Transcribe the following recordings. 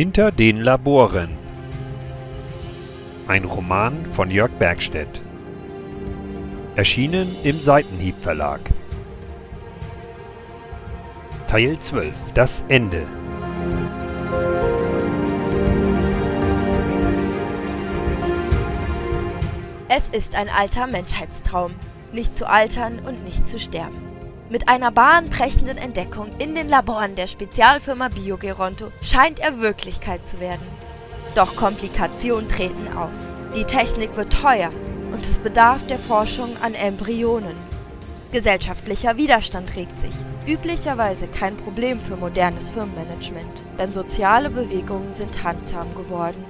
Hinter den Laboren. Ein Roman von Jörg Bergstedt. Erschienen im Seitenhieb Verlag. Teil 12. Das Ende. Es ist ein alter Menschheitstraum, nicht zu altern und nicht zu sterben. Mit einer bahnbrechenden Entdeckung in den Laboren der Spezialfirma Biogeronto scheint er Wirklichkeit zu werden. Doch Komplikationen treten auf. Die Technik wird teuer und es bedarf der Forschung an Embryonen. Gesellschaftlicher Widerstand regt sich. Üblicherweise kein Problem für modernes Firmenmanagement, denn soziale Bewegungen sind handsam geworden.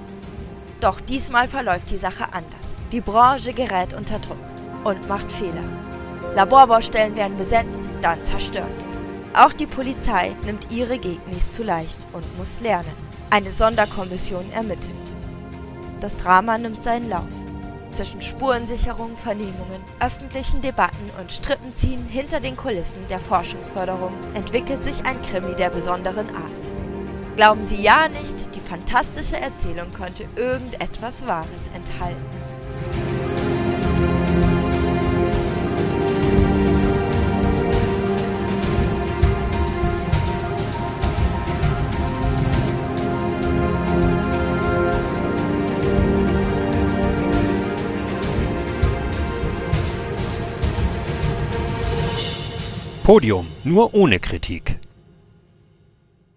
Doch diesmal verläuft die Sache anders. Die Branche gerät unter Druck und macht Fehler. Laborbaustellen werden besetzt, dann zerstört. Auch die Polizei nimmt ihre Gegnis zu leicht und muss lernen. Eine Sonderkommission ermittelt. Das Drama nimmt seinen Lauf. Zwischen Spurensicherung, Vernehmungen, öffentlichen Debatten und Strippenziehen hinter den Kulissen der Forschungsförderung entwickelt sich ein Krimi der besonderen Art. Glauben Sie ja nicht, die fantastische Erzählung konnte irgendetwas Wahres enthalten. Podium, nur ohne Kritik.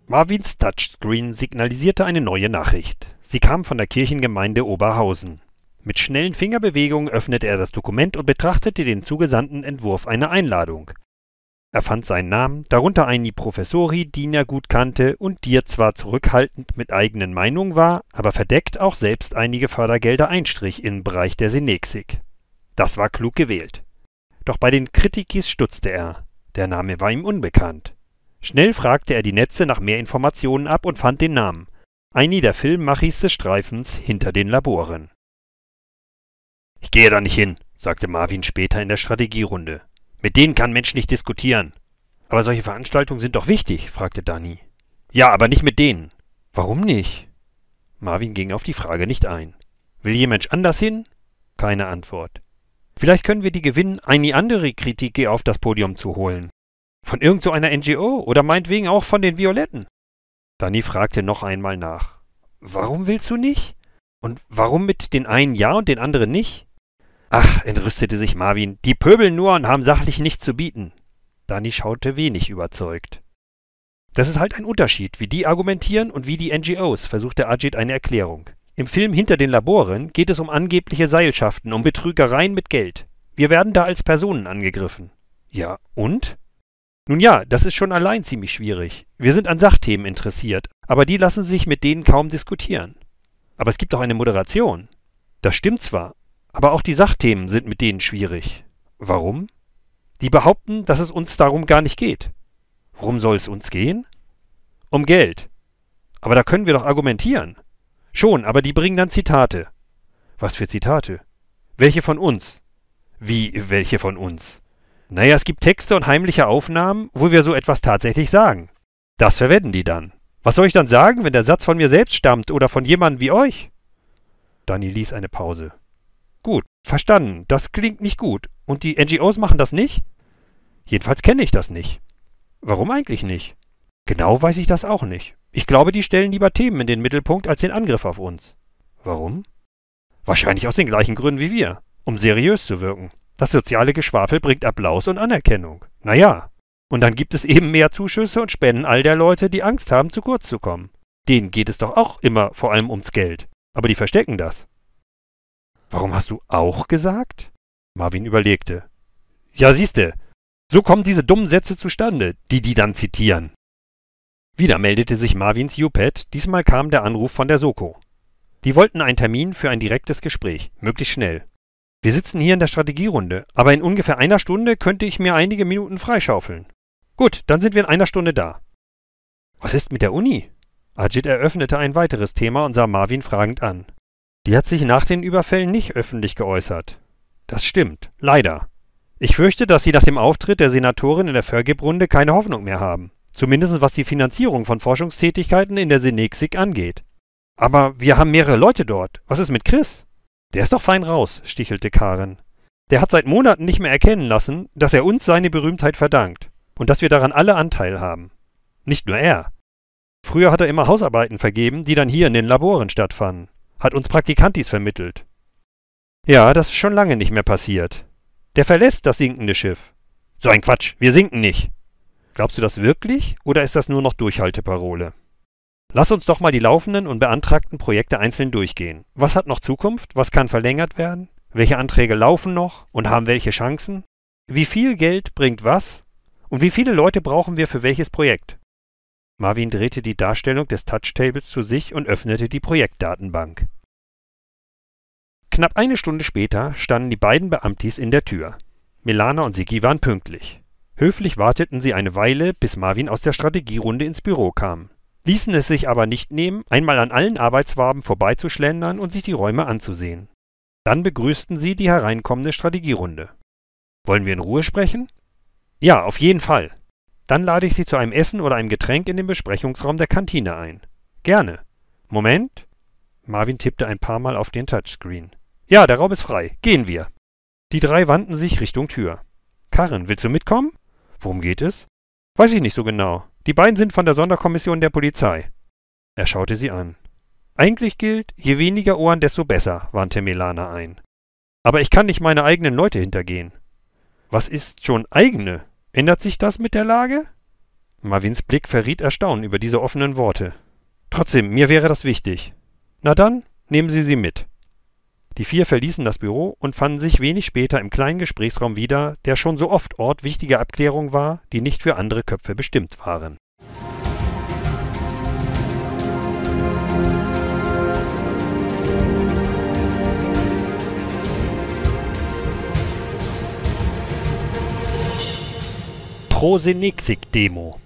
Marvins Touchscreen signalisierte eine neue Nachricht. Sie kam von der Kirchengemeinde Oberhausen. Mit schnellen Fingerbewegungen öffnete er das Dokument und betrachtete den zugesandten Entwurf einer Einladung. Er fand seinen Namen, darunter einen Professori, den er gut kannte und die er zwar zurückhaltend mit eigenen Meinungen war, aber verdeckt auch selbst einige Fördergelder einstrich im Bereich der Senexik. Das war klug gewählt. Doch bei den Kritikis stutzte er. Der Name war ihm unbekannt. Schnell fragte er die Netze nach mehr Informationen ab und fand den Namen. Eine der Filmmachis des Streifens hinter den Laboren. Ich gehe da nicht hin, sagte Marvin später in der Strategierunde. Mit denen kann Mensch nicht diskutieren. Aber solche Veranstaltungen sind doch wichtig, fragte Danny. Ja, aber nicht mit denen. Warum nicht? Marvin ging auf die Frage nicht ein. Will jemand anders hin? Keine Antwort. Vielleicht können wir die gewinnen, eine andere Kritik auf das Podium zu holen. Von irgend so einer NGO oder meinetwegen auch von den Violetten. Danny fragte noch einmal nach. Warum willst du nicht? Und warum mit den einen ja und den anderen nicht? Ach, entrüstete sich Marvin, die pöbeln nur und haben sachlich nichts zu bieten. Danny schaute wenig überzeugt. Das ist halt ein Unterschied, wie die argumentieren und wie die NGOs, versuchte Ajit eine Erklärung. Im Film Hinter den Laboren geht es um angebliche Seilschaften, um Betrügereien mit Geld. Wir werden da als Personen angegriffen. Ja, und? Nun ja, das ist schon allein ziemlich schwierig. Wir sind an Sachthemen interessiert, aber die lassen sich mit denen kaum diskutieren. Aber es gibt auch eine Moderation. Das stimmt zwar, aber auch die Sachthemen sind mit denen schwierig. Warum? Die behaupten, dass es uns darum gar nicht geht. Worum soll es uns gehen? Um Geld. Aber da können wir doch argumentieren. Schon, aber die bringen dann Zitate. Was für Zitate? Welche von uns? Wie, welche von uns? Naja, es gibt Texte und heimliche Aufnahmen, wo wir so etwas tatsächlich sagen. Das verwenden die dann. Was soll ich dann sagen, wenn der Satz von mir selbst stammt oder von jemandem wie euch? Danny ließ eine Pause. Gut, verstanden. Das klingt nicht gut. Und die NGOs machen das nicht? Jedenfalls kenne ich das nicht. Warum eigentlich nicht? Genau weiß ich das auch nicht. Ich glaube, die stellen lieber Themen in den Mittelpunkt als den Angriff auf uns. Warum? Wahrscheinlich aus den gleichen Gründen wie wir, um seriös zu wirken. Das soziale Geschwafel bringt Applaus und Anerkennung. Naja. Und dann gibt es eben mehr Zuschüsse und Spenden all der Leute, die Angst haben, zu kurz zu kommen. Denen geht es doch auch immer vor allem ums Geld. Aber die verstecken das. Warum hast du auch gesagt? Marvin überlegte. Ja, siehste, so kommen diese dummen Sätze zustande, die die dann zitieren. Wieder meldete sich Marvins U-Pad, diesmal kam der Anruf von der Soko. Die wollten einen Termin für ein direktes Gespräch, möglichst schnell. Wir sitzen hier in der Strategierunde, aber in ungefähr einer Stunde könnte ich mir einige Minuten freischaufeln. Gut, dann sind wir in einer Stunde da. Was ist mit der Uni? Ajit eröffnete ein weiteres Thema und sah Marvin fragend an. Die hat sich nach den Überfällen nicht öffentlich geäußert. Das stimmt, leider. Ich fürchte, dass Sie nach dem Auftritt der Senatorin in der Vergebrunde keine Hoffnung mehr haben. Zumindest was die Finanzierung von Forschungstätigkeiten in der Senexik angeht. Aber wir haben mehrere Leute dort. Was ist mit Chris? Der ist doch fein raus, stichelte Karen. Der hat seit Monaten nicht mehr erkennen lassen, dass er uns seine Berühmtheit verdankt und dass wir daran alle Anteil haben. Nicht nur er. Früher hat er immer Hausarbeiten vergeben, die dann hier in den Laboren stattfanden, hat uns Praktikantis vermittelt. Ja, das ist schon lange nicht mehr passiert. Der verlässt das sinkende Schiff. So ein Quatsch, wir sinken nicht. Glaubst du das wirklich oder ist das nur noch Durchhalteparole? Lass uns doch mal die laufenden und beantragten Projekte einzeln durchgehen. Was hat noch Zukunft? Was kann verlängert werden? Welche Anträge laufen noch und haben welche Chancen? Wie viel Geld bringt was? Und wie viele Leute brauchen wir für welches Projekt? Marvin drehte die Darstellung des Touchtables zu sich und öffnete die Projektdatenbank. Knapp eine Stunde später standen die beiden Beamtis in der Tür. Milana und Sigi waren pünktlich. Höflich warteten sie eine Weile, bis Marvin aus der Strategierunde ins Büro kam, ließen es sich aber nicht nehmen, einmal an allen Arbeitswaben vorbeizuschlendern und sich die Räume anzusehen. Dann begrüßten sie die hereinkommende Strategierunde. Wollen wir in Ruhe sprechen? Ja, auf jeden Fall. Dann lade ich Sie zu einem Essen oder einem Getränk in den Besprechungsraum der Kantine ein. Gerne. Moment. Marvin tippte ein paar Mal auf den Touchscreen. Ja, der Raum ist frei. Gehen wir. Die drei wandten sich Richtung Tür. Karin, willst du mitkommen? Worum geht es? Weiß ich nicht so genau. Die beiden sind von der Sonderkommission der Polizei. Er schaute sie an. Eigentlich gilt, je weniger Ohren, desto besser, warnte Melana ein. Aber ich kann nicht meine eigenen Leute hintergehen. Was ist schon eigene? Ändert sich das mit der Lage? Marvins Blick verriet Erstaunen über diese offenen Worte. Trotzdem, mir wäre das wichtig. Na dann, nehmen Sie sie mit. Die vier verließen das Büro und fanden sich wenig später im kleinen Gesprächsraum wieder, der schon so oft Ort wichtiger Abklärungen war, die nicht für andere Köpfe bestimmt waren. Prosenexik-Demo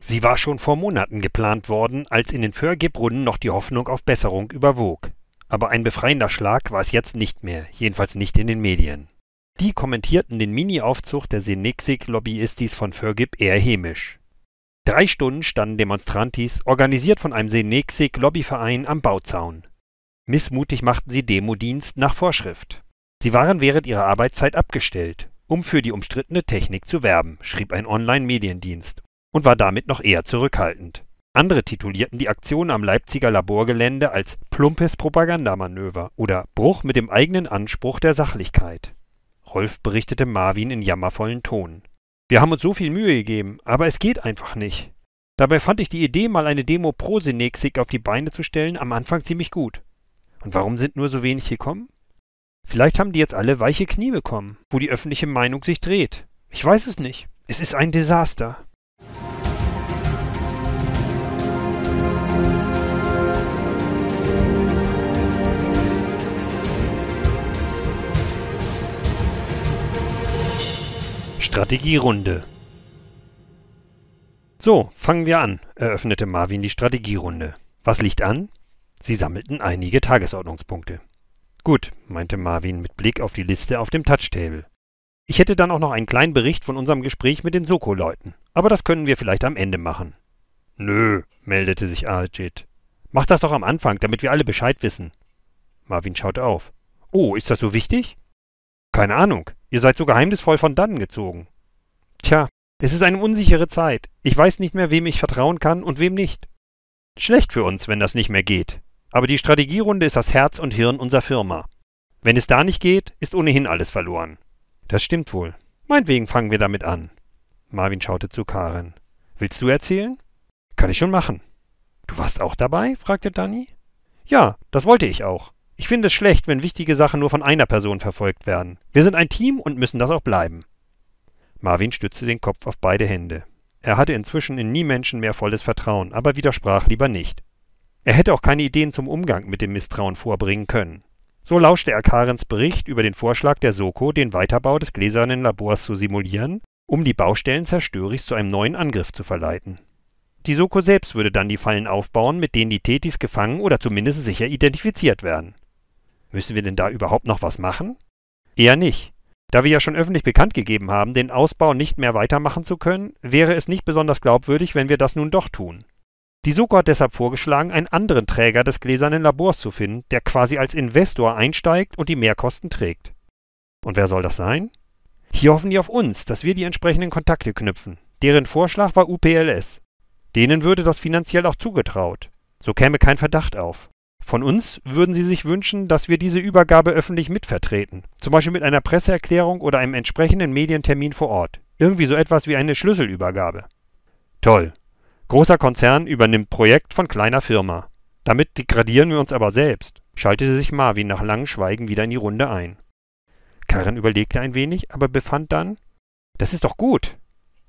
Sie war schon vor Monaten geplant worden, als in den Förgebrunnen noch die Hoffnung auf Besserung überwog. Aber ein befreiender Schlag war es jetzt nicht mehr, jedenfalls nicht in den Medien. Die kommentierten den Mini-Aufzug der Senexik-Lobbyistis von Förgib eher hämisch. Drei Stunden standen Demonstrantis, organisiert von einem Senexik-Lobbyverein, am Bauzaun. Missmutig machten sie Demodienst nach Vorschrift. Sie waren während ihrer Arbeitszeit abgestellt, um für die umstrittene Technik zu werben, schrieb ein Online-Mediendienst, und war damit noch eher zurückhaltend. Andere titulierten die Aktion am Leipziger Laborgelände als plumpes Propagandamanöver oder Bruch mit dem eigenen Anspruch der Sachlichkeit. Rolf berichtete Marvin in jammervollen Ton. Wir haben uns so viel Mühe gegeben, aber es geht einfach nicht. Dabei fand ich die Idee, mal eine Demo pro Senexik auf die Beine zu stellen, am Anfang ziemlich gut. Und warum sind nur so wenig gekommen? Vielleicht haben die jetzt alle weiche Knie bekommen, wo die öffentliche Meinung sich dreht. Ich weiß es nicht. Es ist ein Desaster. Strategierunde. So, fangen wir an, eröffnete Marvin die Strategierunde. Was liegt an? Sie sammelten einige Tagesordnungspunkte. Gut, meinte Marvin mit Blick auf die Liste auf dem Touchtable. Ich hätte dann auch noch einen kleinen Bericht von unserem Gespräch mit den Soko-Leuten, aber das können wir vielleicht am Ende machen. Nö, meldete sich Ajit. Mach das doch am Anfang, damit wir alle Bescheid wissen. Marvin schaute auf. Oh, ist das so wichtig? Keine Ahnung. Ihr seid so geheimnisvoll von dannen gezogen. Tja, es ist eine unsichere Zeit. Ich weiß nicht mehr, wem ich vertrauen kann und wem nicht. Schlecht für uns, wenn das nicht mehr geht. Aber die Strategierunde ist das Herz und Hirn unserer Firma. Wenn es da nicht geht, ist ohnehin alles verloren. Das stimmt wohl. Meinetwegen fangen wir damit an. Marvin schaute zu Karen. Willst du erzählen? Kann ich schon machen. Du warst auch dabei? fragte Danny. Ja, das wollte ich auch. Ich finde es schlecht, wenn wichtige Sachen nur von einer Person verfolgt werden. Wir sind ein Team und müssen das auch bleiben. Marvin stützte den Kopf auf beide Hände. Er hatte inzwischen in nie Menschen mehr volles Vertrauen, aber widersprach lieber nicht. Er hätte auch keine Ideen zum Umgang mit dem Misstrauen vorbringen können. So lauschte er Karens Bericht über den Vorschlag der Soko, den Weiterbau des gläsernen Labors zu simulieren, um die Baustellen zerstörerisch zu einem neuen Angriff zu verleiten. Die Soko selbst würde dann die Fallen aufbauen, mit denen die Tetis gefangen oder zumindest sicher identifiziert werden. Müssen wir denn da überhaupt noch was machen? Eher nicht. Da wir ja schon öffentlich bekannt gegeben haben, den Ausbau nicht mehr weitermachen zu können, wäre es nicht besonders glaubwürdig, wenn wir das nun doch tun. Die Soko hat deshalb vorgeschlagen, einen anderen Träger des gläsernen Labors zu finden, der quasi als Investor einsteigt und die Mehrkosten trägt. Und wer soll das sein? Hier hoffen die auf uns, dass wir die entsprechenden Kontakte knüpfen. Deren Vorschlag war UPLS. Denen würde das finanziell auch zugetraut. So käme kein Verdacht auf. Von uns würden sie sich wünschen, dass wir diese Übergabe öffentlich mitvertreten, zum Beispiel mit einer Presseerklärung oder einem entsprechenden Medientermin vor Ort. Irgendwie so etwas wie eine Schlüsselübergabe. Toll. Großer Konzern übernimmt Projekt von kleiner Firma. Damit degradieren wir uns aber selbst, schaltete sich Marvin nach langem Schweigen wieder in die Runde ein. Karen überlegte ein wenig, aber befand dann, das ist doch gut.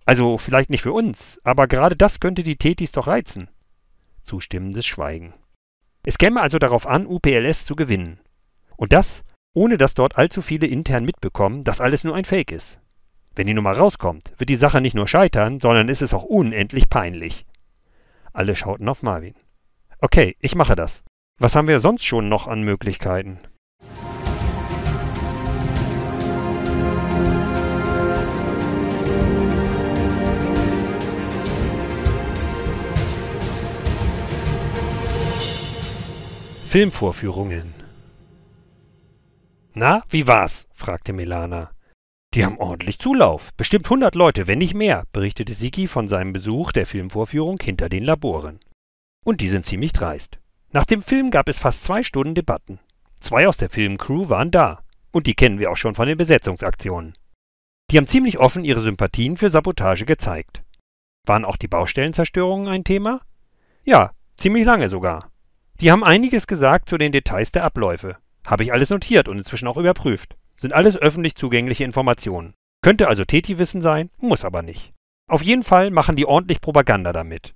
Also vielleicht nicht für uns, aber gerade das könnte die Tetis doch reizen. Zustimmendes Schweigen. Es käme also darauf an, UPLS zu gewinnen. Und das, ohne dass dort allzu viele intern mitbekommen, dass alles nur ein Fake ist. Wenn die Nummer rauskommt, wird die Sache nicht nur scheitern, sondern ist es auch unendlich peinlich. Alle schauten auf Marvin. Okay, ich mache das. Was haben wir sonst schon noch an Möglichkeiten? Filmvorführungen. Na, wie war's? fragte Melana. Die haben ordentlich Zulauf. Bestimmt hundert Leute, wenn nicht mehr, berichtete Siki von seinem Besuch der Filmvorführung hinter den Laboren. Und die sind ziemlich dreist. Nach dem Film gab es fast zwei Stunden Debatten. Zwei aus der Filmcrew waren da. Und die kennen wir auch schon von den Besetzungsaktionen. Die haben ziemlich offen ihre Sympathien für Sabotage gezeigt. Waren auch die Baustellenzerstörungen ein Thema? Ja, ziemlich lange sogar. Die haben einiges gesagt zu den Details der Abläufe. Habe ich alles notiert und inzwischen auch überprüft. Sind alles öffentlich zugängliche Informationen. Könnte also Teti-Wissen sein, muss aber nicht. Auf jeden Fall machen die ordentlich Propaganda damit.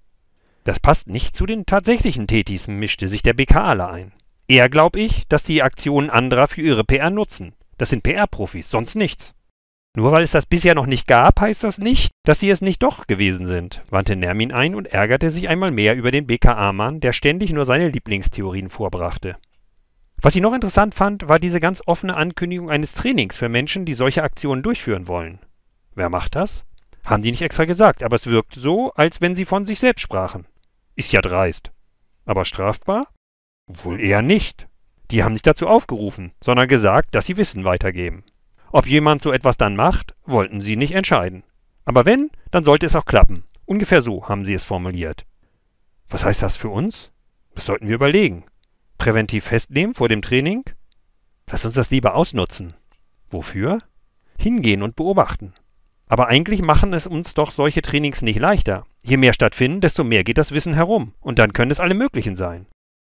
Das passt nicht zu den tatsächlichen Tetis, mischte sich der BKAler ein. Eher glaube ich, dass die Aktionen anderer für ihre PR nutzen. Das sind PR-Profis, sonst nichts. Nur weil es das bisher noch nicht gab, heißt das nicht, dass sie es nicht doch gewesen sind, wandte Nermin ein und ärgerte sich einmal mehr über den BKA-Mann, der ständig nur seine Lieblingstheorien vorbrachte. Was sie noch interessant fand, war diese ganz offene Ankündigung eines Trainings für Menschen, die solche Aktionen durchführen wollen. Wer macht das? Haben die nicht extra gesagt, aber es wirkt so, als wenn sie von sich selbst sprachen. Ist ja dreist. Aber strafbar? Wohl eher nicht. Die haben nicht dazu aufgerufen, sondern gesagt, dass sie Wissen weitergeben. Ob jemand so etwas dann macht, wollten sie nicht entscheiden. Aber wenn, dann sollte es auch klappen. Ungefähr so haben sie es formuliert. Was heißt das für uns? Das sollten wir überlegen. Präventiv festnehmen vor dem Training? Lass uns das lieber ausnutzen. Wofür? Hingehen und beobachten. Aber eigentlich machen es uns doch solche Trainings nicht leichter. Je mehr stattfinden, desto mehr geht das Wissen herum. Und dann können es alle möglichen sein.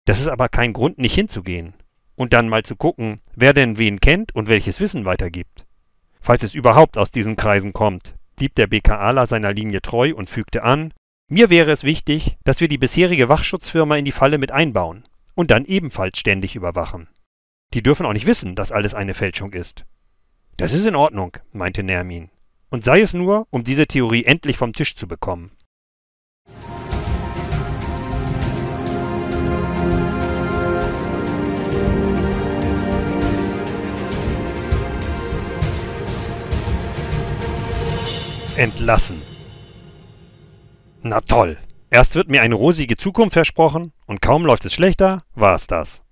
Das ist aber kein Grund, nicht hinzugehen und dann mal zu gucken, wer denn wen kennt und welches Wissen weitergibt. Falls es überhaupt aus diesen Kreisen kommt, blieb der BKAler seiner Linie treu und fügte an, mir wäre es wichtig, dass wir die bisherige Wachschutzfirma in die Falle mit einbauen und dann ebenfalls ständig überwachen. Die dürfen auch nicht wissen, dass alles eine Fälschung ist. Das ist in Ordnung, meinte Nermin. Und sei es nur, um diese Theorie endlich vom Tisch zu bekommen. Entlassen. Na toll. Erst wird mir eine rosige Zukunft versprochen und kaum läuft es schlechter, war's das.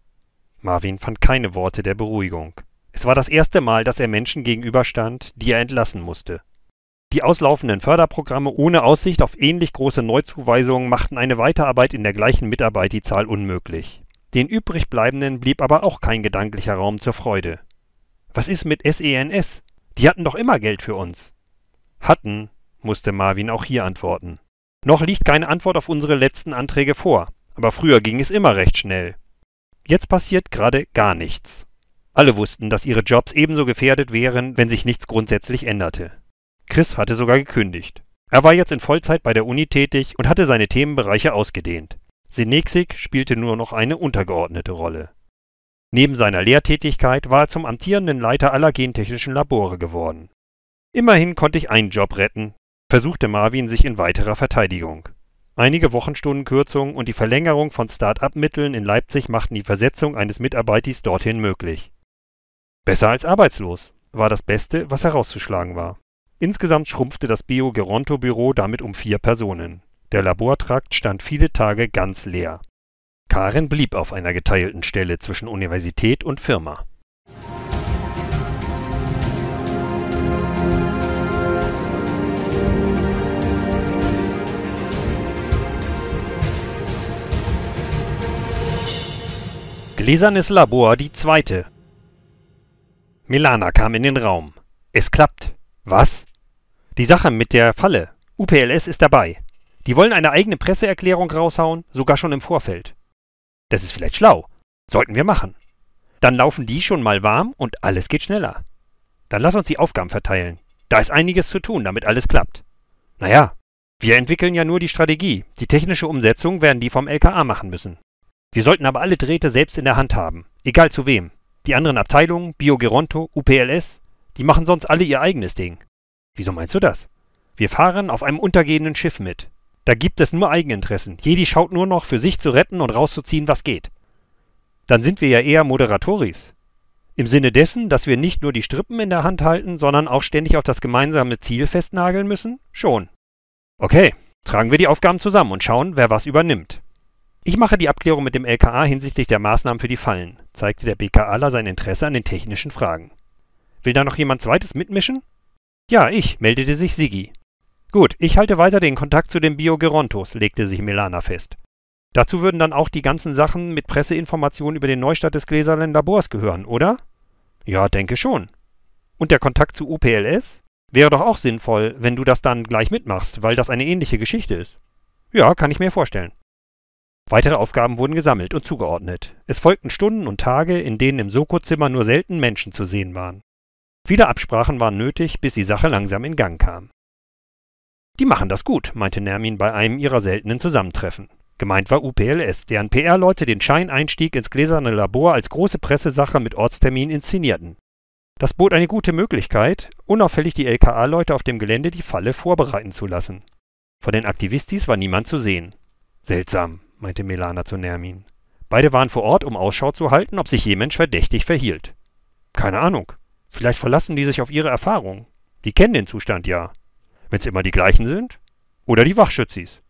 Marvin fand keine Worte der Beruhigung. Es war das erste Mal, dass er Menschen gegenüberstand, die er entlassen musste. Die auslaufenden Förderprogramme ohne Aussicht auf ähnlich große Neuzuweisungen machten eine Weiterarbeit in der gleichen Mitarbeit die Zahl unmöglich. Den übrig bleibenden blieb aber auch kein gedanklicher Raum zur Freude. Was ist mit SENS? E die hatten doch immer Geld für uns. Hatten, musste Marvin auch hier antworten. Noch liegt keine Antwort auf unsere letzten Anträge vor, aber früher ging es immer recht schnell. Jetzt passiert gerade gar nichts. Alle wussten, dass ihre Jobs ebenso gefährdet wären, wenn sich nichts grundsätzlich änderte. Chris hatte sogar gekündigt. Er war jetzt in Vollzeit bei der Uni tätig und hatte seine Themenbereiche ausgedehnt. Senexik spielte nur noch eine untergeordnete Rolle. Neben seiner Lehrtätigkeit war er zum amtierenden Leiter aller gentechnischen Labore geworden. Immerhin konnte ich einen Job retten, versuchte Marvin sich in weiterer Verteidigung. Einige Wochenstundenkürzungen und die Verlängerung von Start-up-Mitteln in Leipzig machten die Versetzung eines Mitarbeiters dorthin möglich. Besser als arbeitslos, war das Beste, was herauszuschlagen war. Insgesamt schrumpfte das Bio-Geronto-Büro damit um vier Personen. Der Labortrakt stand viele Tage ganz leer. Karen blieb auf einer geteilten Stelle zwischen Universität und Firma. Gläsernes Labor die zweite. Milana kam in den Raum. Es klappt. Was? Die Sache mit der Falle. UPLS ist dabei. Die wollen eine eigene Presseerklärung raushauen, sogar schon im Vorfeld. Das ist vielleicht schlau. Sollten wir machen. Dann laufen die schon mal warm und alles geht schneller. Dann lass uns die Aufgaben verteilen. Da ist einiges zu tun, damit alles klappt. Naja, wir entwickeln ja nur die Strategie. Die technische Umsetzung werden die vom LKA machen müssen. Wir sollten aber alle Drähte selbst in der Hand haben. Egal zu wem. Die anderen Abteilungen, Biogeronto, UPLS, die machen sonst alle ihr eigenes Ding. Wieso meinst du das? Wir fahren auf einem untergehenden Schiff mit. Da gibt es nur Eigeninteressen. Jedi schaut nur noch, für sich zu retten und rauszuziehen, was geht. Dann sind wir ja eher Moderatoris. Im Sinne dessen, dass wir nicht nur die Strippen in der Hand halten, sondern auch ständig auf das gemeinsame Ziel festnageln müssen? Schon. Okay, tragen wir die Aufgaben zusammen und schauen, wer was übernimmt. Ich mache die Abklärung mit dem LKA hinsichtlich der Maßnahmen für die Fallen, zeigte der BKAler sein Interesse an den technischen Fragen. Will da noch jemand zweites mitmischen? Ja, ich, meldete sich Sigi. Gut, ich halte weiter den Kontakt zu den Biogerontos, legte sich Melana fest. Dazu würden dann auch die ganzen Sachen mit Presseinformationen über den Neustart des gläsernen Labors gehören, oder? Ja, denke schon. Und der Kontakt zu UPLS? Wäre doch auch sinnvoll, wenn du das dann gleich mitmachst, weil das eine ähnliche Geschichte ist. Ja, kann ich mir vorstellen. Weitere Aufgaben wurden gesammelt und zugeordnet. Es folgten Stunden und Tage, in denen im Soko-Zimmer nur selten Menschen zu sehen waren. Viele Absprachen waren nötig, bis die Sache langsam in Gang kam. Die machen das gut, meinte Nermin bei einem ihrer seltenen Zusammentreffen. Gemeint war UPLS, deren PR-Leute den Scheineinstieg ins gläserne Labor als große Pressesache mit Ortstermin inszenierten. Das bot eine gute Möglichkeit, unauffällig die LKA-Leute auf dem Gelände die Falle vorbereiten zu lassen. Von den Aktivistis war niemand zu sehen. Seltsam, meinte Melana zu Nermin. Beide waren vor Ort, um Ausschau zu halten, ob sich je Mensch verdächtig verhielt. Keine Ahnung. Vielleicht verlassen die sich auf ihre Erfahrung. Die kennen den Zustand ja. Wenn's immer die gleichen sind? Oder die Wachschützis?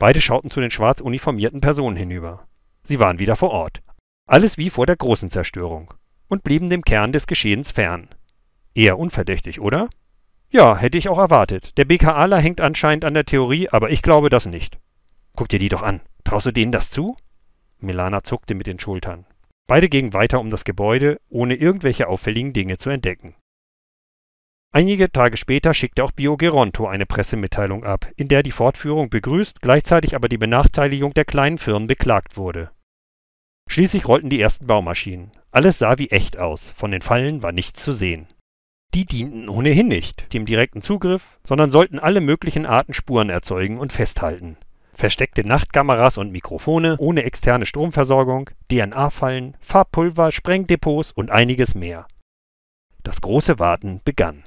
Beide schauten zu den schwarz uniformierten Personen hinüber. Sie waren wieder vor Ort. Alles wie vor der großen Zerstörung. Und blieben dem Kern des Geschehens fern. Eher unverdächtig, oder? Ja, hätte ich auch erwartet. Der BKAler hängt anscheinend an der Theorie, aber ich glaube das nicht. Guck dir die doch an. Traust du denen das zu? Milana zuckte mit den Schultern. Beide gingen weiter um das Gebäude, ohne irgendwelche auffälligen Dinge zu entdecken. Einige Tage später schickte auch Biogeronto eine Pressemitteilung ab, in der die Fortführung begrüßt, gleichzeitig aber die Benachteiligung der kleinen Firmen beklagt wurde. Schließlich rollten die ersten Baumaschinen. Alles sah wie echt aus, von den Fallen war nichts zu sehen. Die dienten ohnehin nicht dem direkten Zugriff, sondern sollten alle möglichen Arten Spuren erzeugen und festhalten. Versteckte Nachtkameras und Mikrofone ohne externe Stromversorgung, DNA-Fallen, Farbpulver, Sprengdepots und einiges mehr. Das große Warten begann.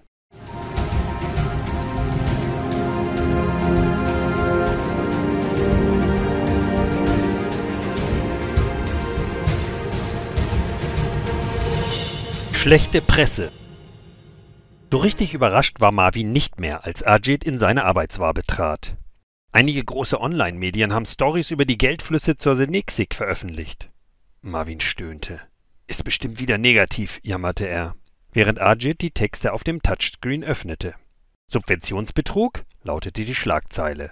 Schlechte Presse. So richtig überrascht war Marvin nicht mehr, als Ajit in seine Arbeitswabe trat. Einige große Online-Medien haben Stories über die Geldflüsse zur Senexik veröffentlicht. Marvin stöhnte. Ist bestimmt wieder negativ, jammerte er, während Ajit die Texte auf dem Touchscreen öffnete. Subventionsbetrug lautete die Schlagzeile.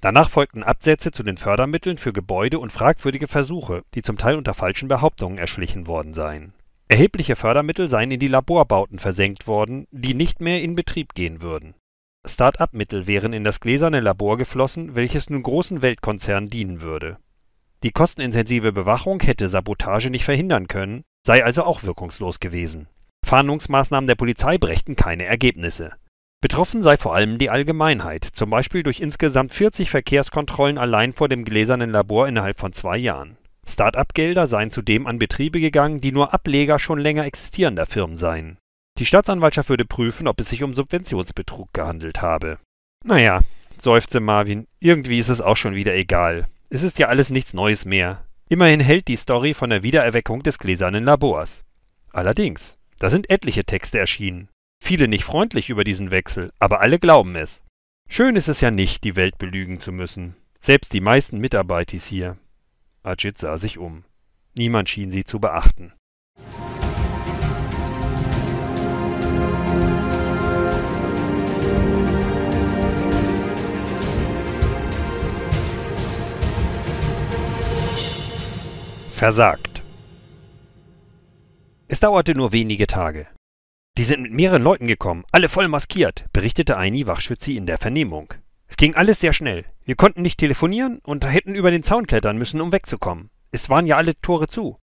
Danach folgten Absätze zu den Fördermitteln für Gebäude und fragwürdige Versuche, die zum Teil unter falschen Behauptungen erschlichen worden seien. Erhebliche Fördermittel seien in die Laborbauten versenkt worden, die nicht mehr in Betrieb gehen würden. Start-up-Mittel wären in das gläserne Labor geflossen, welches nun großen Weltkonzernen dienen würde. Die kostenintensive Bewachung hätte Sabotage nicht verhindern können, sei also auch wirkungslos gewesen. Fahndungsmaßnahmen der Polizei brächten keine Ergebnisse. Betroffen sei vor allem die Allgemeinheit, zum Beispiel durch insgesamt 40 Verkehrskontrollen allein vor dem gläsernen Labor innerhalb von zwei Jahren Start-up-Gelder seien zudem an Betriebe gegangen, die nur Ableger schon länger existierender Firmen seien. Die Staatsanwaltschaft würde prüfen, ob es sich um Subventionsbetrug gehandelt habe. Naja, seufzte Marvin, irgendwie ist es auch schon wieder egal. Es ist ja alles nichts Neues mehr. Immerhin hält die Story von der Wiedererweckung des gläsernen Labors. Allerdings, da sind etliche Texte erschienen. Viele nicht freundlich über diesen Wechsel, aber alle glauben es. Schön ist es ja nicht, die Welt belügen zu müssen. Selbst die meisten Mitarbeitis hier. Ajit sah sich um. Niemand schien sie zu beachten. Versagt. Es dauerte nur wenige Tage. Die sind mit mehreren Leuten gekommen, alle voll maskiert, berichtete Aini Wachschützi in der Vernehmung. Es ging alles sehr schnell. Wir konnten nicht telefonieren und hätten über den Zaun klettern müssen, um wegzukommen. Es waren ja alle Tore zu.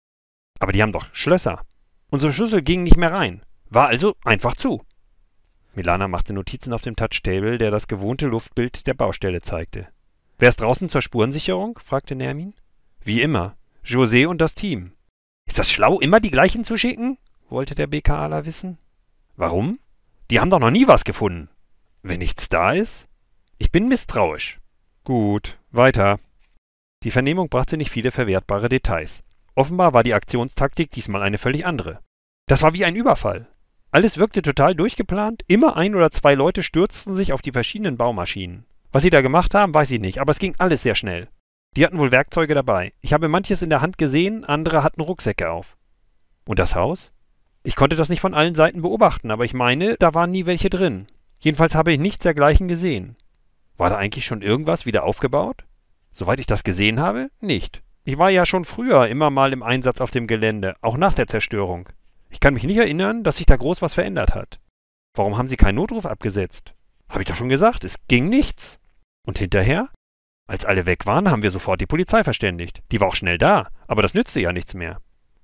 Aber die haben doch Schlösser. Unsere Schlüssel gingen nicht mehr rein. War also einfach zu. Milana machte Notizen auf dem Touchtable, der das gewohnte Luftbild der Baustelle zeigte. Wer ist draußen zur Spurensicherung? fragte Nermin. Wie immer. José und das Team. Ist das schlau, immer die gleichen zu schicken? wollte der BKAler wissen. Warum? Die haben doch noch nie was gefunden. Wenn nichts da ist? Ich bin misstrauisch. Gut, weiter. Die Vernehmung brachte nicht viele verwertbare Details. Offenbar war die Aktionstaktik diesmal eine völlig andere. Das war wie ein Überfall. Alles wirkte total durchgeplant, immer ein oder zwei Leute stürzten sich auf die verschiedenen Baumaschinen. Was sie da gemacht haben, weiß ich nicht, aber es ging alles sehr schnell. Die hatten wohl Werkzeuge dabei. Ich habe manches in der Hand gesehen, andere hatten Rucksäcke auf. Und das Haus? Ich konnte das nicht von allen Seiten beobachten, aber ich meine, da waren nie welche drin. Jedenfalls habe ich nichts dergleichen gesehen. War da eigentlich schon irgendwas wieder aufgebaut? Soweit ich das gesehen habe, nicht. Ich war ja schon früher immer mal im Einsatz auf dem Gelände, auch nach der Zerstörung. Ich kann mich nicht erinnern, dass sich da groß was verändert hat. Warum haben Sie keinen Notruf abgesetzt? Habe ich doch schon gesagt, es ging nichts. Und hinterher? Als alle weg waren, haben wir sofort die Polizei verständigt. Die war auch schnell da, aber das nützte ja nichts mehr.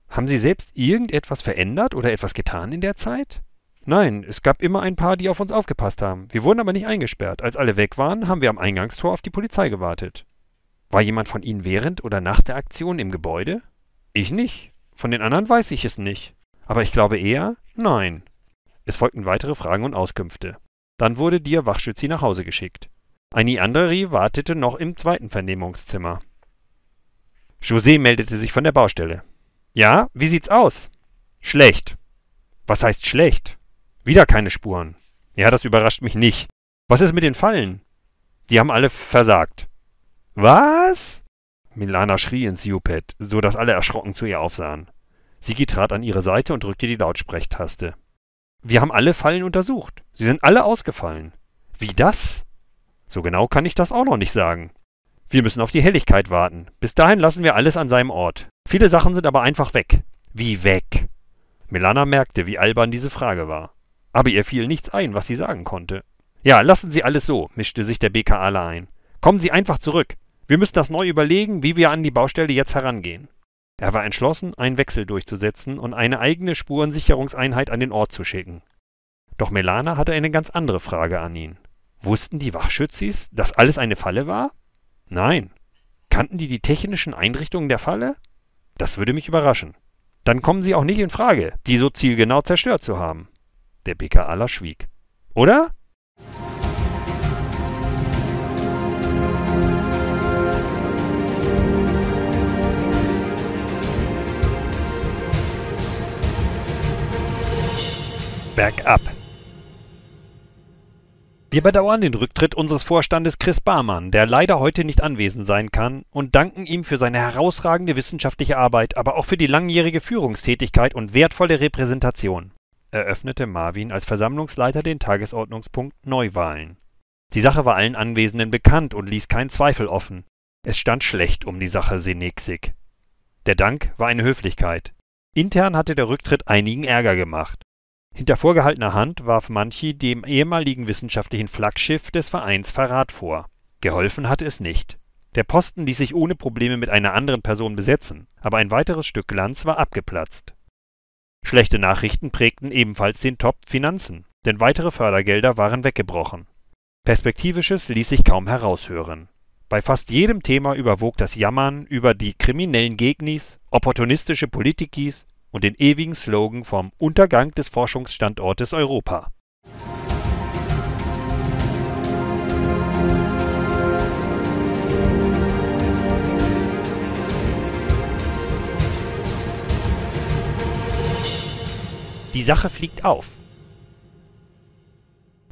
Haben Sie selbst irgendetwas verändert oder etwas getan in der Zeit? Nein, es gab immer ein paar, die auf uns aufgepasst haben. Wir wurden aber nicht eingesperrt. Als alle weg waren, haben wir am Eingangstor auf die Polizei gewartet. War jemand von Ihnen während oder nach der Aktion im Gebäude? Ich nicht. Von den anderen weiß ich es nicht. Aber ich glaube eher, nein. Es folgten weitere Fragen und Auskünfte. Dann wurde Dir Wachschützi nach Hause geschickt. Eine Anderi wartete noch im zweiten Vernehmungszimmer. José meldete sich von der Baustelle. Ja, wie sieht's aus? Schlecht. Was heißt schlecht? Wieder keine Spuren. Ja, das überrascht mich nicht. Was ist mit den Fallen? Die haben alle versagt. Was? Milana schrie ins Jupet, so dass alle erschrocken zu ihr aufsahen. Sigi trat an ihre Seite und drückte die Lautsprechtaste. Wir haben alle Fallen untersucht. Sie sind alle ausgefallen. Wie das? So genau kann ich das auch noch nicht sagen. Wir müssen auf die Helligkeit warten. Bis dahin lassen wir alles an seinem Ort. Viele Sachen sind aber einfach weg. Wie weg? Melana merkte, wie albern diese Frage war. Aber ihr fiel nichts ein, was sie sagen konnte. Ja, lassen Sie alles so, mischte sich der BKAler ein. Kommen Sie einfach zurück. Wir müssen das neu überlegen, wie wir an die Baustelle jetzt herangehen. Er war entschlossen, einen Wechsel durchzusetzen und eine eigene Spurensicherungseinheit an den Ort zu schicken. Doch Melana hatte eine ganz andere Frage an ihn. Wussten die Wachschützis, dass alles eine Falle war? Nein. Kannten die die technischen Einrichtungen der Falle? Das würde mich überraschen. Dann kommen sie auch nicht in Frage, die so zielgenau zerstört zu haben. Der BKAler schwieg. Oder? Bergab. Wir bedauern den Rücktritt unseres Vorstandes Chris Barmann, der leider heute nicht anwesend sein kann, und danken ihm für seine herausragende wissenschaftliche Arbeit, aber auch für die langjährige Führungstätigkeit und wertvolle Repräsentation, eröffnete Marvin als Versammlungsleiter den Tagesordnungspunkt Neuwahlen. Die Sache war allen Anwesenden bekannt und ließ keinen Zweifel offen. Es stand schlecht um die Sache Senexig. Der Dank war eine Höflichkeit. Intern hatte der Rücktritt einigen Ärger gemacht. Hinter vorgehaltener Hand warf Manchi dem ehemaligen wissenschaftlichen Flaggschiff des Vereins Verrat vor. Geholfen hatte es nicht. Der Posten ließ sich ohne Probleme mit einer anderen Person besetzen, aber ein weiteres Stück Glanz war abgeplatzt. Schlechte Nachrichten prägten ebenfalls den Top Finanzen, denn weitere Fördergelder waren weggebrochen. Perspektivisches ließ sich kaum heraushören. Bei fast jedem Thema überwog das Jammern über die kriminellen Gegnis, opportunistische Politikis und den ewigen Slogan vom Untergang des Forschungsstandortes Europa. Die Sache fliegt auf.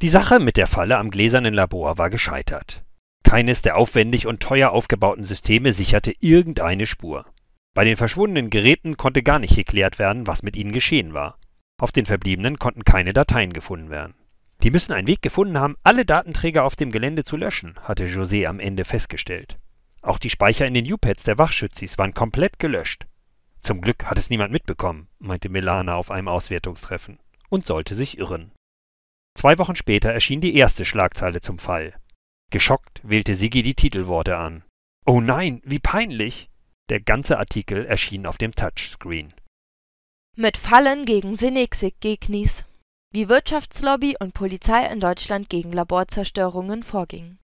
Die Sache mit der Falle am gläsernen Labor war gescheitert. Keines der aufwendig und teuer aufgebauten Systeme sicherte irgendeine Spur. Bei den verschwundenen Geräten konnte gar nicht geklärt werden, was mit ihnen geschehen war. Auf den verbliebenen konnten keine Dateien gefunden werden. Die müssen einen Weg gefunden haben, alle Datenträger auf dem Gelände zu löschen, hatte José am Ende festgestellt. Auch die Speicher in den U-Pads der Wachschützis waren komplett gelöscht. Zum Glück hat es niemand mitbekommen, meinte Milana auf einem Auswertungstreffen und sollte sich irren. Zwei Wochen später erschien die erste Schlagzeile zum Fall. Geschockt wählte Sigi die Titelworte an. Oh nein, wie peinlich! Der ganze Artikel erschien auf dem Touchscreen. Mit Fallen gegen Sinexik-Gegnis. Wie Wirtschaftslobby und Polizei in Deutschland gegen Laborzerstörungen vorgingen.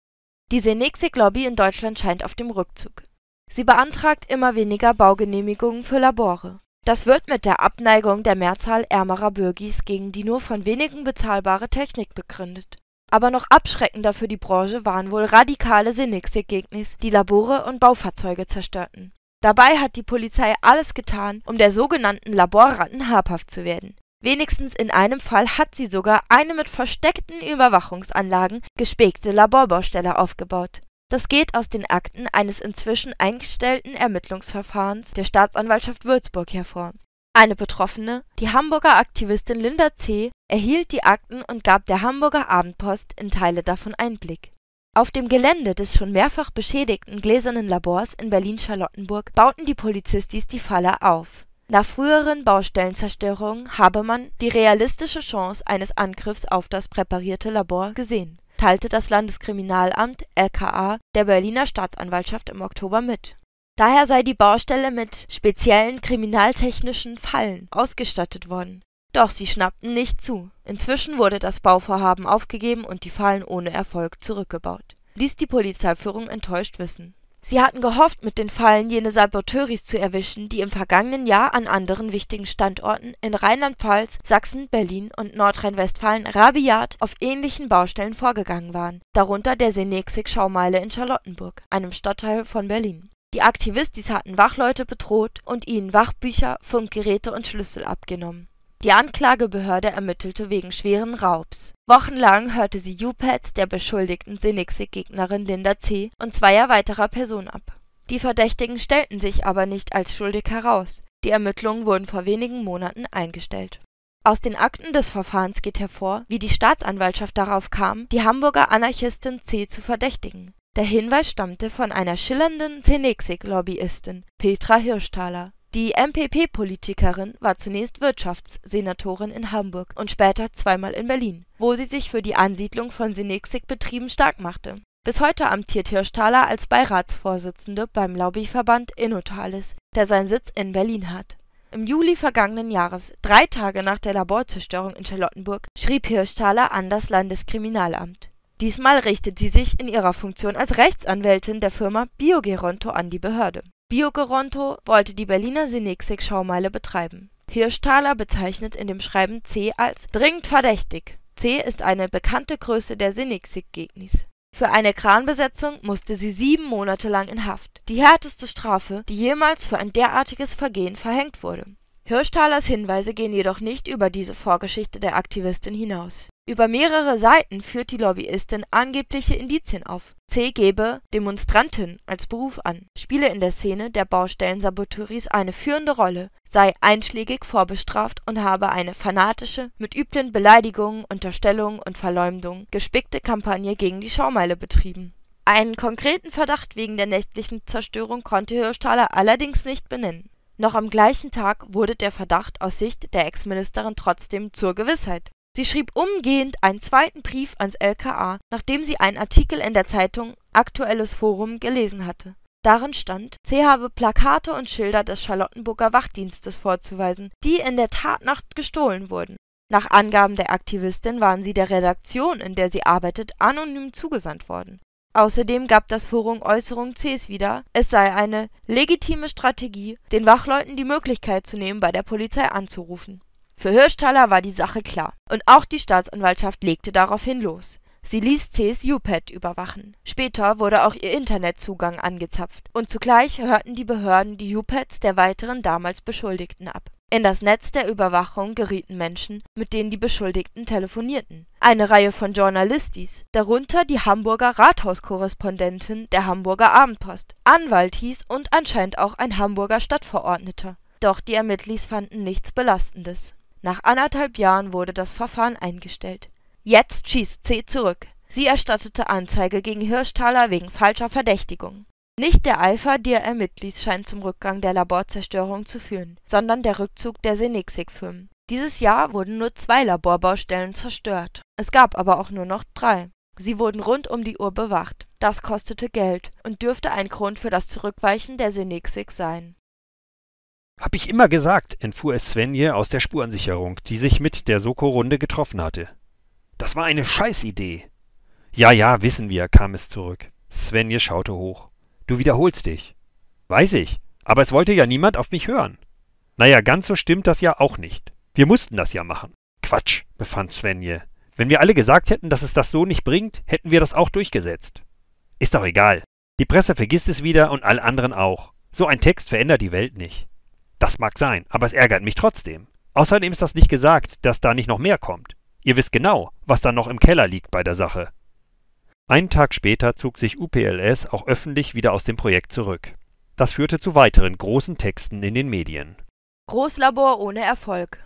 Die Senexik-Lobby in Deutschland scheint auf dem Rückzug. Sie beantragt immer weniger Baugenehmigungen für Labore. Das wird mit der Abneigung der Mehrzahl ärmerer Bürgis gegen die nur von wenigen bezahlbare Technik begründet. Aber noch abschreckender für die Branche waren wohl radikale Sinixig-Gegnis, die Labore und Baufahrzeuge zerstörten. Dabei hat die Polizei alles getan, um der sogenannten Laborratten habhaft zu werden. Wenigstens in einem Fall hat sie sogar eine mit versteckten Überwachungsanlagen gespägte Laborbaustelle aufgebaut das geht aus den Akten eines inzwischen eingestellten Ermittlungsverfahrens der Staatsanwaltschaft Würzburg hervor. Eine Betroffene, die Hamburger Aktivistin Linda C., erhielt die Akten und gab der Hamburger Abendpost in Teile davon Einblick. Auf dem Gelände des schon mehrfach beschädigten Gläsernen Labors in Berlin-Charlottenburg bauten die Polizistis die Falle auf. Nach früheren Baustellenzerstörungen habe man die realistische Chance eines Angriffs auf das präparierte Labor gesehen teilte das Landeskriminalamt (LKA) der Berliner Staatsanwaltschaft im Oktober mit. Daher sei die Baustelle mit speziellen kriminaltechnischen Fallen ausgestattet worden. Doch sie schnappten nicht zu. Inzwischen wurde das Bauvorhaben aufgegeben und die Fallen ohne Erfolg zurückgebaut, ließ die Polizeiführung enttäuscht wissen Sie hatten gehofft, mit den Fallen jene Saboteuris zu erwischen, die im vergangenen Jahr an anderen wichtigen Standorten in Rheinland-Pfalz, Sachsen, Berlin und Nordrhein-Westfalen rabiat auf ähnlichen Baustellen vorgegangen waren, darunter der Senexik-Schaumeile in Charlottenburg, einem Stadtteil von Berlin. Die Aktivistis hatten Wachleute bedroht und ihnen Wachbücher, Funkgeräte und Schlüssel abgenommen die Anklagebehörde ermittelte wegen schweren Raubs. Wochenlang hörte sie U-Pads der beschuldigten Sinixik-Gegnerin Linda C. und zweier weiterer Personen ab. Die Verdächtigen stellten sich aber nicht als schuldig heraus. Die Ermittlungen wurden vor wenigen Monaten eingestellt. Aus den Akten des Verfahrens geht hervor, wie die Staatsanwaltschaft darauf kam, die Hamburger Anarchistin C. zu verdächtigen. Der Hinweis stammte von einer schillernden Sinexik-Lobbyistin, Petra Hirschthaler die MPP-Politikerin war zunächst Wirtschaftssenatorin in Hamburg und später zweimal in Berlin, wo sie sich für die Ansiedlung von Sinexik-Betrieben stark machte. Bis heute amtiert Hirschthaler als Beiratsvorsitzende beim Lobbyverband Innotalis, der seinen Sitz in Berlin hat. Im Juli vergangenen Jahres, drei Tage nach der Laborzerstörung in Charlottenburg, schrieb Hirschthaler an das Landeskriminalamt. Diesmal richtet sie sich in ihrer Funktion als Rechtsanwältin der Firma Biogeronto an die Behörde Biogeronto wollte die Berliner Sinexik-Schaumeile betreiben. Hirschthaler bezeichnet in dem Schreiben C als „ dringend verdächtig “. C ist eine bekannte Größe der Sinexik-Gegnis. Für eine Kranbesetzung musste sie sieben Monate lang in Haft, die härteste Strafe, die jemals für ein derartiges Vergehen verhängt wurde. Hirschthalers Hinweise gehen jedoch nicht über diese Vorgeschichte der Aktivistin hinaus über mehrere Seiten führt die Lobbyistin angebliche Indizien auf. C. gebe „ Demonstrantin “als Beruf an, spiele in der Szene der Baustellensaboteuris eine führende Rolle, sei einschlägig vorbestraft und habe eine fanatische, mit üblen Beleidigungen, Unterstellungen und Verleumdungen gespickte Kampagne gegen die Schaumeile betrieben. Einen konkreten Verdacht wegen der nächtlichen Zerstörung konnte Hirschthaler allerdings nicht benennen. Noch am gleichen Tag wurde der Verdacht aus Sicht der Ex-Ministerin trotzdem zur Gewissheit Sie schrieb umgehend einen zweiten Brief ans LKA, nachdem sie einen Artikel in der Zeitung Aktuelles Forum gelesen hatte. Darin stand, C habe Plakate und Schilder des Charlottenburger Wachdienstes vorzuweisen, die in der Tatnacht gestohlen wurden. Nach Angaben der Aktivistin waren sie der Redaktion, in der sie arbeitet, anonym zugesandt worden. Außerdem gab das Forum Äußerungen Cs wieder, es sei eine „ legitime Strategie, den Wachleuten die Möglichkeit zu nehmen, bei der Polizei anzurufen für Hirschthaler war die Sache klar, und auch die Staatsanwaltschaft legte daraufhin los. Sie ließ Cs U-Pad überwachen. Später wurde auch ihr Internetzugang angezapft, und zugleich hörten die Behörden die U-Pads der weiteren damals Beschuldigten ab. In das Netz der Überwachung gerieten Menschen, mit denen die Beschuldigten telefonierten Eine Reihe von Journalistis, darunter die Hamburger Rathauskorrespondentin der Hamburger Abendpost, Anwalt hieß und anscheinend auch ein Hamburger Stadtverordneter. Doch die Ermittlis fanden nichts Belastendes. Nach anderthalb Jahren wurde das Verfahren eingestellt. Jetzt schießt C. zurück. Sie erstattete Anzeige gegen Hirschthaler wegen falscher Verdächtigung. Nicht der Eifer der Ermittlis scheint zum Rückgang der Laborzerstörung zu führen, sondern der Rückzug der Senexik-Firmen. Dieses Jahr wurden nur zwei Laborbaustellen zerstört. Es gab aber auch nur noch drei. Sie wurden rund um die Uhr bewacht. Das kostete Geld und dürfte ein Grund für das Zurückweichen der Senexik sein. Hab ich immer gesagt, entfuhr es Svenje aus der Spurensicherung, die sich mit der Soko-Runde getroffen hatte. Das war eine Scheißidee. Ja, ja, wissen wir, kam es zurück. Svenje schaute hoch. Du wiederholst dich. Weiß ich, aber es wollte ja niemand auf mich hören. Naja, ganz so stimmt das ja auch nicht. Wir mussten das ja machen. Quatsch, befand Svenje. Wenn wir alle gesagt hätten, dass es das so nicht bringt, hätten wir das auch durchgesetzt. Ist doch egal. Die Presse vergisst es wieder und alle anderen auch. So ein Text verändert die Welt nicht. Das mag sein, aber es ärgert mich trotzdem. Außerdem ist das nicht gesagt, dass da nicht noch mehr kommt. Ihr wisst genau, was da noch im Keller liegt bei der Sache. Einen Tag später zog sich UPLS auch öffentlich wieder aus dem Projekt zurück. Das führte zu weiteren großen Texten in den Medien. Großlabor ohne Erfolg.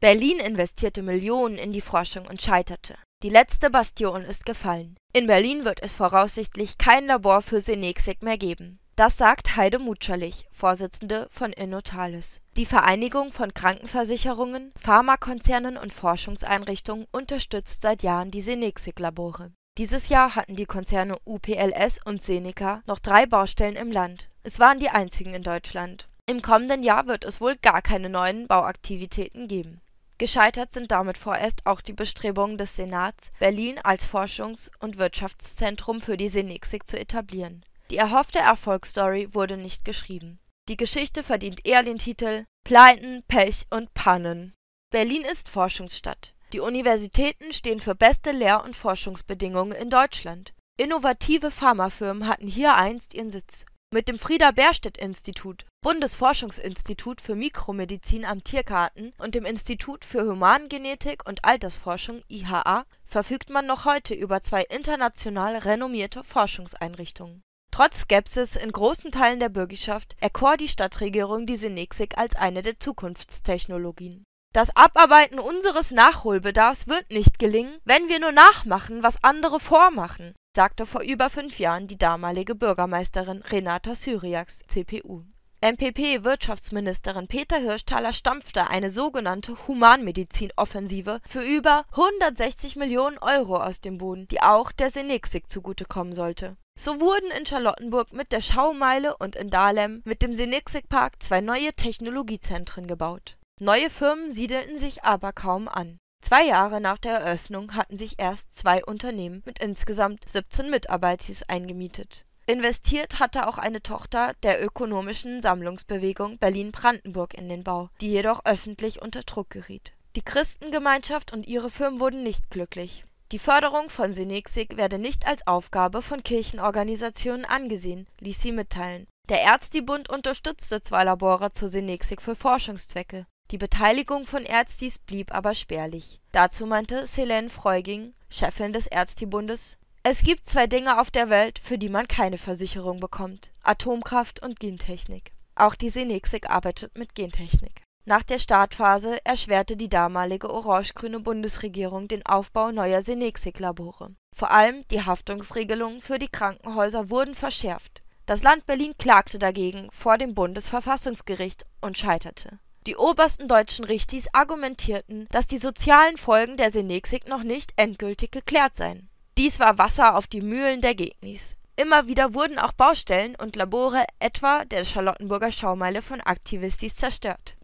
Berlin investierte Millionen in die Forschung und scheiterte. Die letzte Bastion ist gefallen. In Berlin wird es voraussichtlich kein Labor für Senexik mehr geben. Das sagt Heide Mutscherlich, Vorsitzende von Innotalis. Die Vereinigung von Krankenversicherungen, Pharmakonzernen und Forschungseinrichtungen unterstützt seit Jahren die Senexik-Labore. Dieses Jahr hatten die Konzerne UPLS und Seneca noch drei Baustellen im Land. Es waren die einzigen in Deutschland. Im kommenden Jahr wird es wohl gar keine neuen Bauaktivitäten geben. Gescheitert sind damit vorerst auch die Bestrebungen des Senats, Berlin als Forschungs und Wirtschaftszentrum für die Senexik zu etablieren die erhoffte Erfolgsstory wurde nicht geschrieben. Die Geschichte verdient eher den Titel Pleiten, Pech und Pannen. Berlin ist Forschungsstadt. Die Universitäten stehen für beste Lehr und Forschungsbedingungen in Deutschland. Innovative Pharmafirmen hatten hier einst ihren Sitz. Mit dem Frieda-Berstedt-Institut, Bundesforschungsinstitut für Mikromedizin am Tiergarten und dem Institut für Humangenetik und Altersforschung (IHA) verfügt man noch heute über zwei international renommierte Forschungseinrichtungen Trotz Skepsis in großen Teilen der Bürgerschaft erkor die Stadtregierung die Senexik als eine der Zukunftstechnologien. Das Abarbeiten unseres Nachholbedarfs wird nicht gelingen, wenn wir nur nachmachen, was andere vormachen, sagte vor über fünf Jahren die damalige Bürgermeisterin Renata Syriacs (CPU MPP-Wirtschaftsministerin Peter Hirschthaler stampfte eine sogenannte Humanmedizin-Offensive für über 160 Millionen Euro aus dem Boden, die auch der Senexik zugutekommen sollte. So wurden in Charlottenburg mit der Schaumeile und in Dahlem mit dem Senexik-Park zwei neue Technologiezentren gebaut. Neue Firmen siedelten sich aber kaum an. Zwei Jahre nach der Eröffnung hatten sich erst zwei Unternehmen mit insgesamt 17 Mitarbeitern eingemietet Investiert hatte auch eine Tochter der ökonomischen Sammlungsbewegung Berlin-Brandenburg in den Bau, die jedoch öffentlich unter Druck geriet. Die Christengemeinschaft und ihre Firmen wurden nicht glücklich. Die Förderung von Senexik werde nicht als Aufgabe von Kirchenorganisationen angesehen, ließ sie mitteilen. Der Ärztibund unterstützte zwei Labore zur Senexik für Forschungszwecke. Die Beteiligung von Ärztis blieb aber spärlich. Dazu meinte Selene Freuging, Chefin des Ärztibundes es gibt zwei Dinge auf der Welt, für die man keine Versicherung bekommt: Atomkraft und Gentechnik. Auch die Senexik arbeitet mit Gentechnik. Nach der Startphase erschwerte die damalige orange-grüne Bundesregierung den Aufbau neuer Senexik-Labore. Vor allem die Haftungsregelungen für die Krankenhäuser wurden verschärft. Das Land Berlin klagte dagegen vor dem Bundesverfassungsgericht und scheiterte. Die obersten deutschen Richtis argumentierten, dass die sozialen Folgen der Senexik noch nicht endgültig geklärt seien dies war Wasser auf die Mühlen der Gegnis. Immer wieder wurden auch Baustellen und Labore etwa der Charlottenburger Schaumeile von Aktivistis zerstört.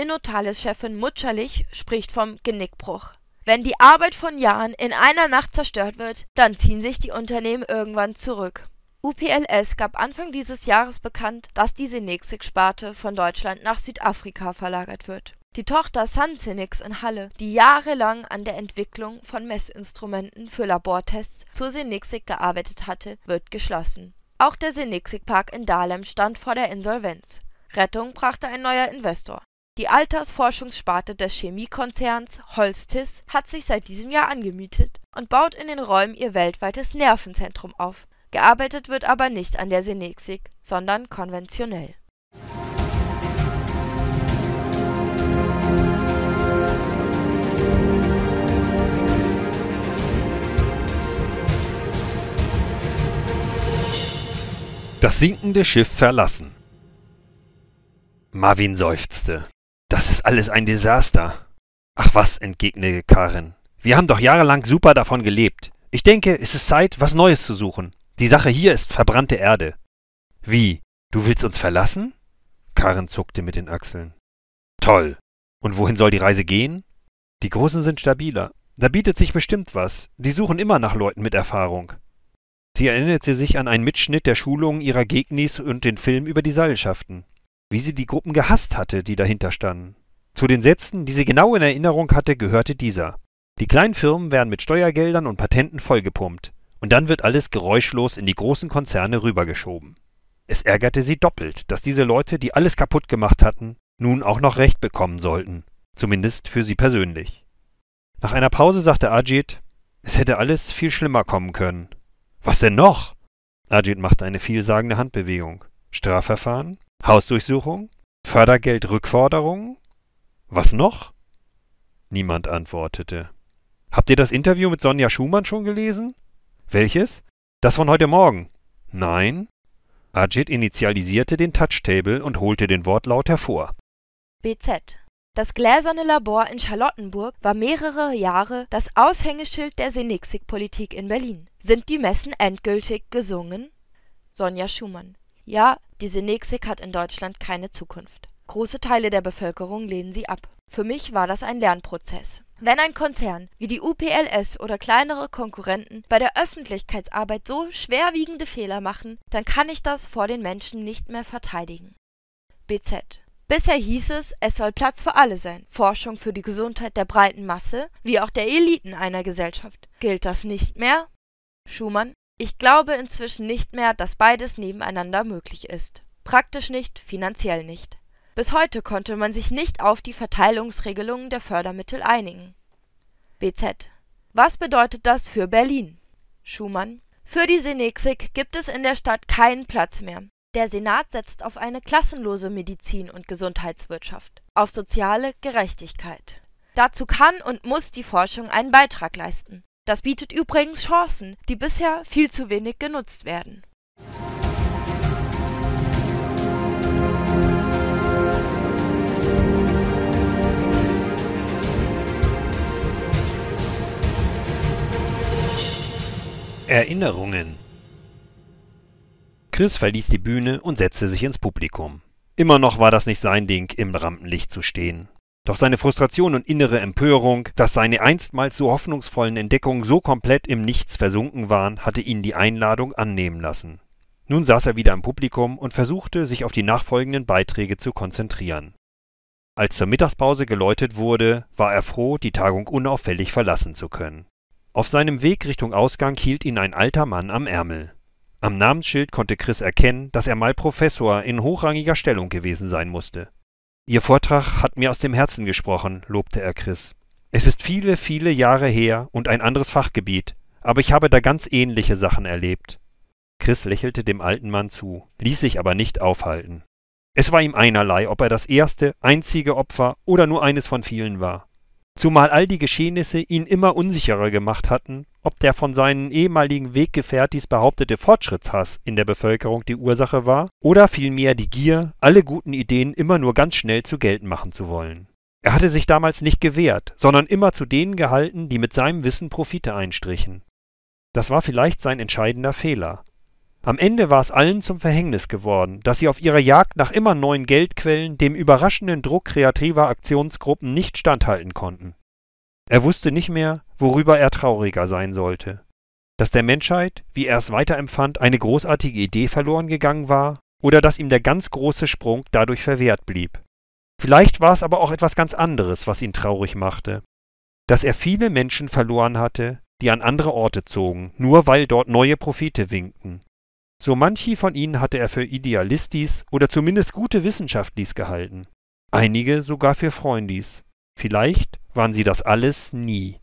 Innotalis-Chefin Mutscherlich spricht vom Genickbruch. Wenn die Arbeit von Jahren in einer Nacht zerstört wird, dann ziehen sich die Unternehmen irgendwann zurück. UPLS gab Anfang dieses Jahres bekannt, dass die Senexik-Sparte von Deutschland nach Südafrika verlagert wird die Tochter Suncenix in Halle, die jahrelang an der Entwicklung von Messinstrumenten für Labortests zur Senexik gearbeitet hatte, wird geschlossen. Auch der Senexik-Park in Dahlem stand vor der Insolvenz. Rettung brachte ein neuer Investor. Die Altersforschungssparte des Chemiekonzerns Holztis hat sich seit diesem Jahr angemietet und baut in den Räumen ihr weltweites Nervenzentrum auf. Gearbeitet wird aber nicht an der Senexik, sondern konventionell. Das sinkende Schiff verlassen. Marvin seufzte. Das ist alles ein Desaster. Ach was, entgegnete Karin. Wir haben doch jahrelang super davon gelebt. Ich denke, es ist Zeit, was Neues zu suchen. Die Sache hier ist verbrannte Erde. Wie? Du willst uns verlassen? Karin zuckte mit den Achseln. Toll. Und wohin soll die Reise gehen? Die Großen sind stabiler. Da bietet sich bestimmt was. Die suchen immer nach Leuten mit Erfahrung. Sie erinnerte sich an einen Mitschnitt der Schulungen ihrer Gegnis und den Film über die Seilschaften. Wie sie die Gruppen gehasst hatte, die dahinter standen. Zu den Sätzen, die sie genau in Erinnerung hatte, gehörte dieser. Die kleinen Firmen werden mit Steuergeldern und Patenten vollgepumpt. Und dann wird alles geräuschlos in die großen Konzerne rübergeschoben. Es ärgerte sie doppelt, dass diese Leute, die alles kaputt gemacht hatten, nun auch noch Recht bekommen sollten. Zumindest für sie persönlich. Nach einer Pause sagte Ajit, es hätte alles viel schlimmer kommen können. Was denn noch? Ajit machte eine vielsagende Handbewegung. Strafverfahren? Hausdurchsuchung? Fördergeldrückforderungen? Was noch? Niemand antwortete. Habt ihr das Interview mit Sonja Schumann schon gelesen? Welches? Das von heute Morgen. Nein? Ajit initialisierte den Touchtable und holte den Wortlaut hervor. BZ das gläserne Labor in Charlottenburg war mehrere Jahre das Aushängeschild der Senexik-Politik in Berlin. Sind die Messen endgültig gesungen? Sonja Schumann. Ja, die Senexik hat in Deutschland keine Zukunft. Große Teile der Bevölkerung lehnen sie ab. Für mich war das ein Lernprozess. Wenn ein Konzern wie die UPLS oder kleinere Konkurrenten bei der Öffentlichkeitsarbeit so schwerwiegende Fehler machen, dann kann ich das vor den Menschen nicht mehr verteidigen. BZ Bisher hieß es, es soll Platz für alle sein, Forschung für die Gesundheit der breiten Masse, wie auch der Eliten einer Gesellschaft. Gilt das nicht mehr? Schumann Ich glaube inzwischen nicht mehr, dass beides nebeneinander möglich ist. Praktisch nicht, finanziell nicht. Bis heute konnte man sich nicht auf die Verteilungsregelungen der Fördermittel einigen. BZ Was bedeutet das für Berlin? Schumann Für die Senexik gibt es in der Stadt keinen Platz mehr. Der Senat setzt auf eine klassenlose Medizin und Gesundheitswirtschaft, auf soziale Gerechtigkeit. Dazu kann und muss die Forschung einen Beitrag leisten. Das bietet übrigens Chancen, die bisher viel zu wenig genutzt werden. Erinnerungen Chris verließ die Bühne und setzte sich ins Publikum. Immer noch war das nicht sein Ding, im Rampenlicht zu stehen. Doch seine Frustration und innere Empörung, dass seine einstmals so hoffnungsvollen Entdeckungen so komplett im Nichts versunken waren, hatte ihn die Einladung annehmen lassen. Nun saß er wieder im Publikum und versuchte, sich auf die nachfolgenden Beiträge zu konzentrieren. Als zur Mittagspause geläutet wurde, war er froh, die Tagung unauffällig verlassen zu können. Auf seinem Weg Richtung Ausgang hielt ihn ein alter Mann am Ärmel. Am Namensschild konnte Chris erkennen, dass er mal Professor in hochrangiger Stellung gewesen sein musste. Ihr Vortrag hat mir aus dem Herzen gesprochen, lobte er Chris. Es ist viele, viele Jahre her und ein anderes Fachgebiet, aber ich habe da ganz ähnliche Sachen erlebt. Chris lächelte dem alten Mann zu, ließ sich aber nicht aufhalten. Es war ihm einerlei, ob er das erste, einzige Opfer oder nur eines von vielen war zumal all die Geschehnisse ihn immer unsicherer gemacht hatten, ob der von seinen ehemaligen Weggefährtis behauptete Fortschrittshass in der Bevölkerung die Ursache war, oder vielmehr die Gier, alle guten Ideen immer nur ganz schnell zu gelten machen zu wollen. Er hatte sich damals nicht gewehrt, sondern immer zu denen gehalten, die mit seinem Wissen Profite einstrichen. Das war vielleicht sein entscheidender Fehler. Am Ende war es allen zum Verhängnis geworden, dass sie auf ihrer Jagd nach immer neuen Geldquellen dem überraschenden Druck kreativer Aktionsgruppen nicht standhalten konnten. Er wusste nicht mehr, worüber er trauriger sein sollte. Dass der Menschheit, wie er es weiterempfand, eine großartige Idee verloren gegangen war, oder dass ihm der ganz große Sprung dadurch verwehrt blieb. Vielleicht war es aber auch etwas ganz anderes, was ihn traurig machte. Dass er viele Menschen verloren hatte, die an andere Orte zogen, nur weil dort neue Profite winkten. So manchi von ihnen hatte er für Idealistis oder zumindest gute Wissenschaftlis gehalten. einige sogar für Freundis. Vielleicht waren sie das alles nie.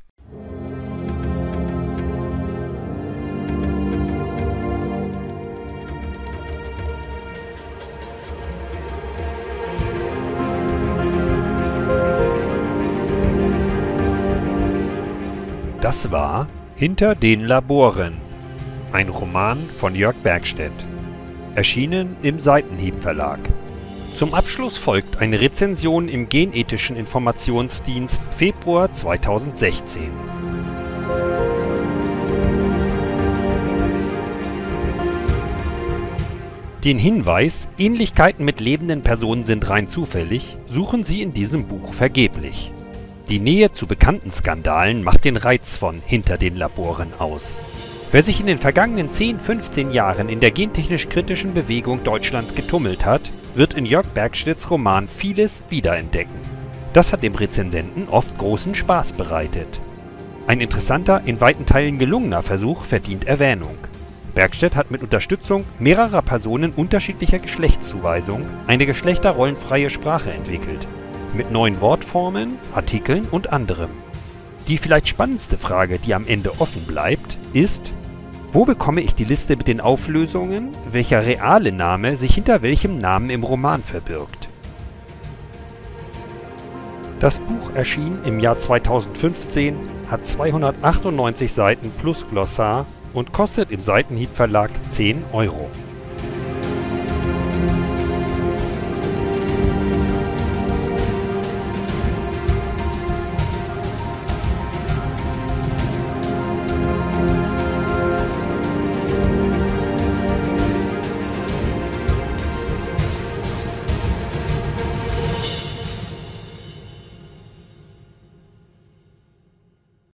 Das war Hinter den Laboren, ein Roman von Jörg Bergstedt, erschienen im Seitenhieb Verlag. Zum Abschluss folgt eine Rezension im Genethischen Informationsdienst Februar 2016. Den Hinweis, Ähnlichkeiten mit lebenden Personen sind rein zufällig, suchen Sie in diesem Buch vergeblich. Die Nähe zu bekannten Skandalen macht den Reiz von Hinter den Laboren aus. Wer sich in den vergangenen 10, 15 Jahren in der gentechnisch kritischen Bewegung Deutschlands getummelt hat, wird in Jörg Bergstedts Roman vieles wiederentdecken. Das hat dem Rezensenten oft großen Spaß bereitet. Ein interessanter, in weiten Teilen gelungener Versuch verdient Erwähnung. Bergstedt hat mit Unterstützung mehrerer Personen unterschiedlicher Geschlechtszuweisung eine geschlechterrollenfreie Sprache entwickelt mit neuen Wortformen, Artikeln und anderem. Die vielleicht spannendste Frage, die am Ende offen bleibt, ist, wo bekomme ich die Liste mit den Auflösungen, welcher reale Name sich hinter welchem Namen im Roman verbirgt? Das Buch erschien im Jahr 2015, hat 298 Seiten plus Glossar und kostet im Seitenhieb Verlag 10 Euro.